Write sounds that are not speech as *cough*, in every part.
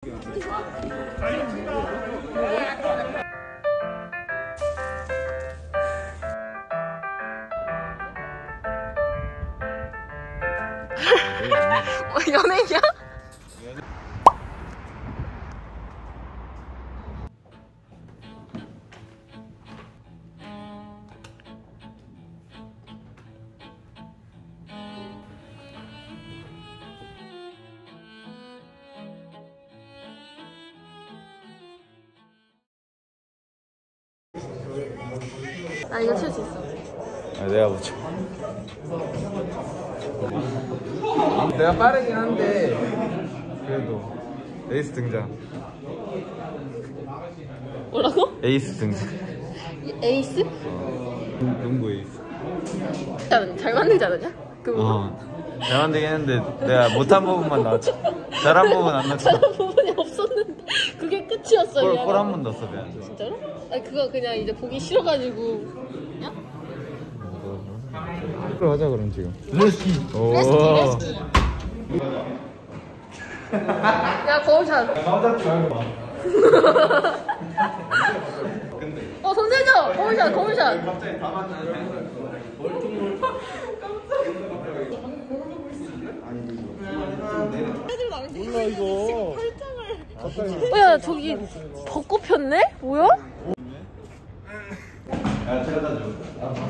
*laughs* 어, 연예인 나 이거 칠 수 있어. 아, 내가 붙여. 내가 빠르긴 한데 그래도 에이스 등장. 뭐라고? 에이스 등장. 에이스? 농구 에이스. 잘, 잘 만들지 않았냐? 그 부분? 어. 잘 만들긴 했는데 내가 못한 부분만 나왔지. 잘한 부분 안 나왔지. 잘한 부분이 없었는데 그게 끝이었어. 미안해. 골한 번 넣었어 내가. 진짜로? 아니 그거 그냥 이제 보기 싫어가지고 그냥? 하자 그럼 지금. 레스키. 오. 레스키 야 거울샷 어 손대죠 거울샷 거울샷 몰라 이거. 어, 야 저기 벚꽃 폈네? 뭐야? 야 제가 다 줘.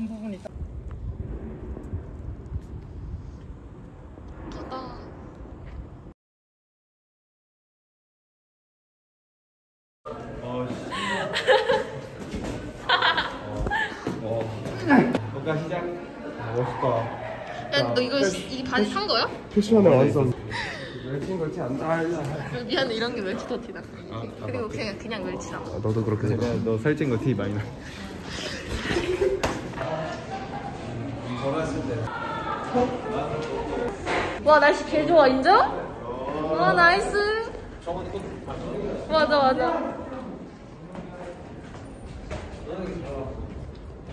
다른 부분이 딱 어, 씨. 어. 뭔가 시작. 멋있다. 야 너 이거 이 바지 산 거야? 패션의 완성. 미안해 이런 게 멸치 터티다 그리고 그냥 그냥 멸치다 너도 그렇게 생각. 야, 너 살찐 거 티 많이 나. 와 날씨 개 좋아 인정? 와 나이스 맞아 맞아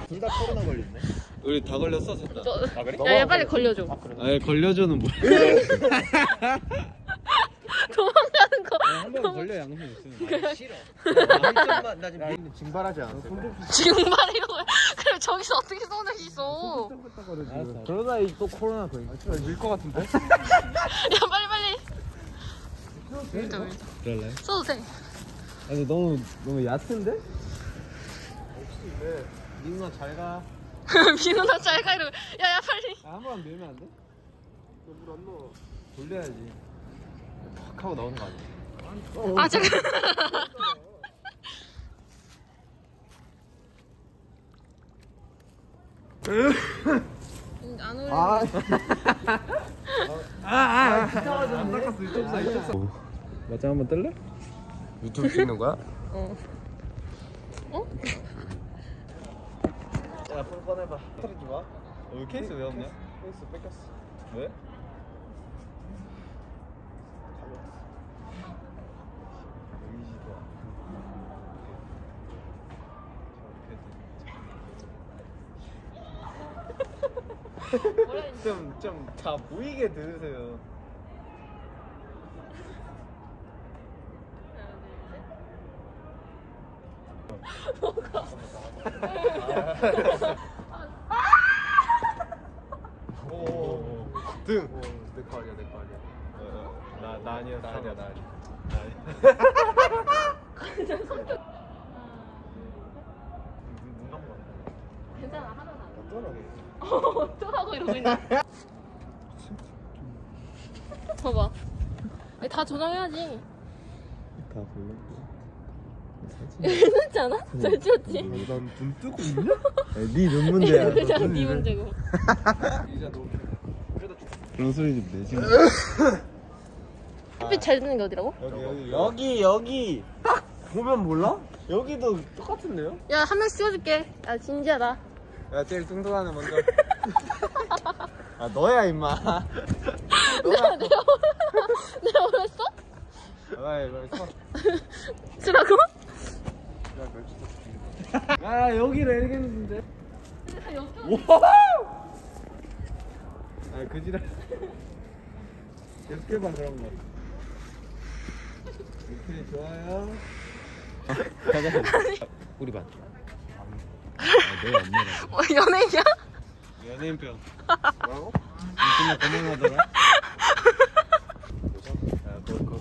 둘 다 코로나 걸렸네. 우리 다 걸렸어, 셋 다. 저, 야, 얘 빨리 걸려줘 아니 걸려줘는 뭐야? *laughs* 도망가는 거 한번 걸려 양심 있으면. 싫어. 1점만 나 지금 증발하지 않았어. 말이라 고 *laughs* 그래 저기서 어떻게 쏘는 있어 그러다 이 또 코로나 걸려. 밀것 같은데? *laughs* 야 빨리 빨리 밀자 밀자 그럴래? 써도 돼 아니 너무 너무 얕은데? 민우나 잘 가. *laughs* 민호나 잘가 이러고 야야 빨리 아, 한 번만 밀면 안 돼? 물안 넣어. 돌려야지. 팍 하고 나오는 거 아니야? 아 잠깐 음, 안 맞짱 한번 뜰래? 유튜브 찍는 거야? 어. 어? 야 폰 꺼내봐 터리 좀 와. 어, 케이스 왜 없냐? 케이스 뺏겼어. 왜? *laughs* 좀 좀 다 보이게 들으세요. 오, 등. 내거 아니야, 내거 아니야. 나, 나 아니야, 나 아니야, 나 아니야. *laughs* *laughs* 나 아니야. 눈 감고 왔다. 괜찮아 하나 나 떠나네. 어쩌라고 이러고 있네 봐봐 다 조정해야지 다 불렀고. 괜찮아? *laughs* 잘 찍었지? 난눈 뜨고 있냐? 네 눈 문제야. 그냥 네 문제고. 그래도 *laughs* 그런 소리 좀 내지 마. 햇빛 잘 드는 게 어디라고? 여기 여기 여기 여기 보면 몰라? 여기도 똑같은데요? 야 한 명씩 찍어줄게 야 진지하다 야 제일 뚱뚱한 애 먼저 *laughs* 아 너야 임마. *laughs* 내가 *laughs* 내가 내가 원했어? 아이 빨리 서 쓰라고? 아 여기를 이렇게 했는데. 아 그지라 계속해봐 그런 거 오케이 좋아요 가자. 우리 반. 아. 어, 연예인이야? 연예인병 뭐라고? 정말 고민하더라. 야, 너 그거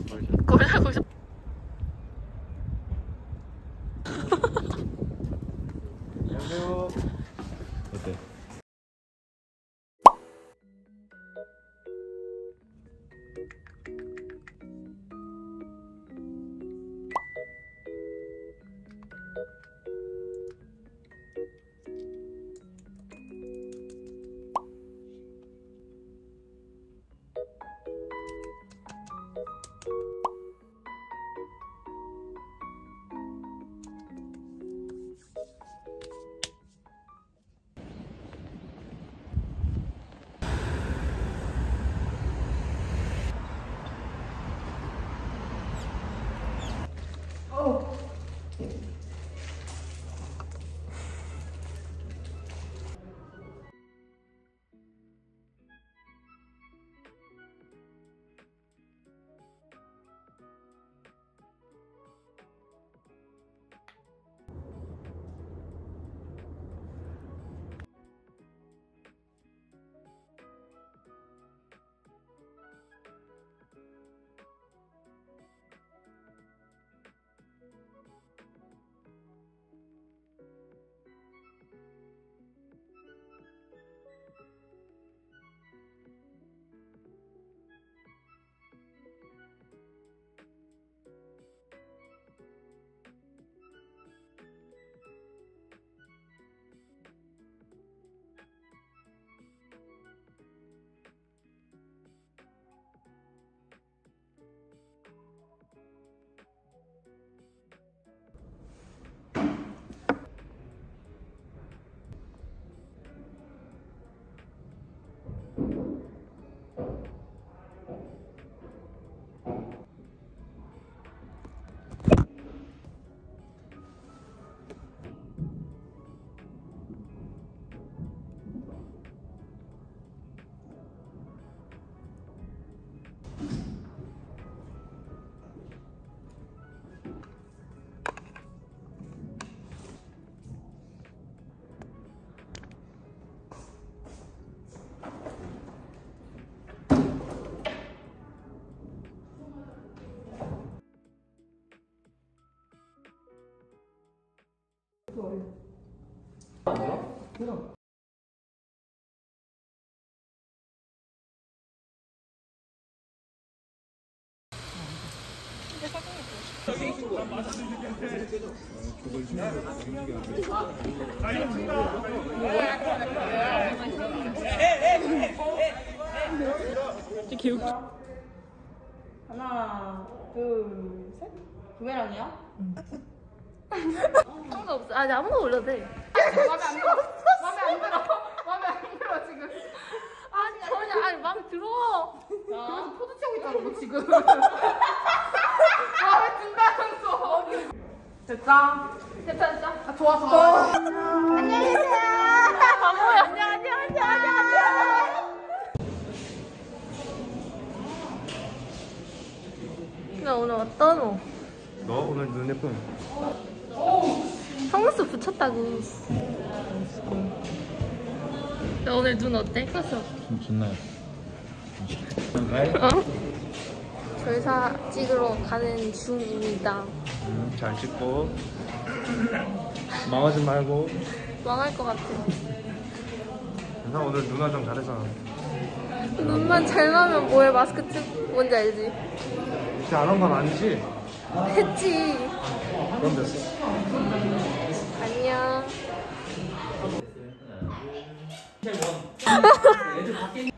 하나, 둘, 셋. 부메랑이야? 아 무도 없어 아니 아무도 올려도 돼 마음에 안 들어. 마음에 안 들어. 마음에 안 들어 지금. 아니 전혀 아니 마음에 들어 그래서 포즈 치고 있잖아 너 지금. 마음에 든다면서. 됐다. 됐다 됐다. 아, 좋아 좋아. 바보야 안녕 안녕 안녕 안녕 나 오늘 어떤 옷? 너 오늘 눈 예쁨 속눈썹 붙였다고 나 오늘 눈 어때? 컸어 좋나요? 어? 절사 찍으러 가는 중입니다 음, 잘 찍고 망하지 말고 망할 것 같아 나 오늘 누나 좀 잘해서 눈만 잘 나면 뭐해 마스크 찍 뭔지 알지? 진짜 안한건 아니지? 했지 그럼 됐어 안녕 *laughs* *laughs*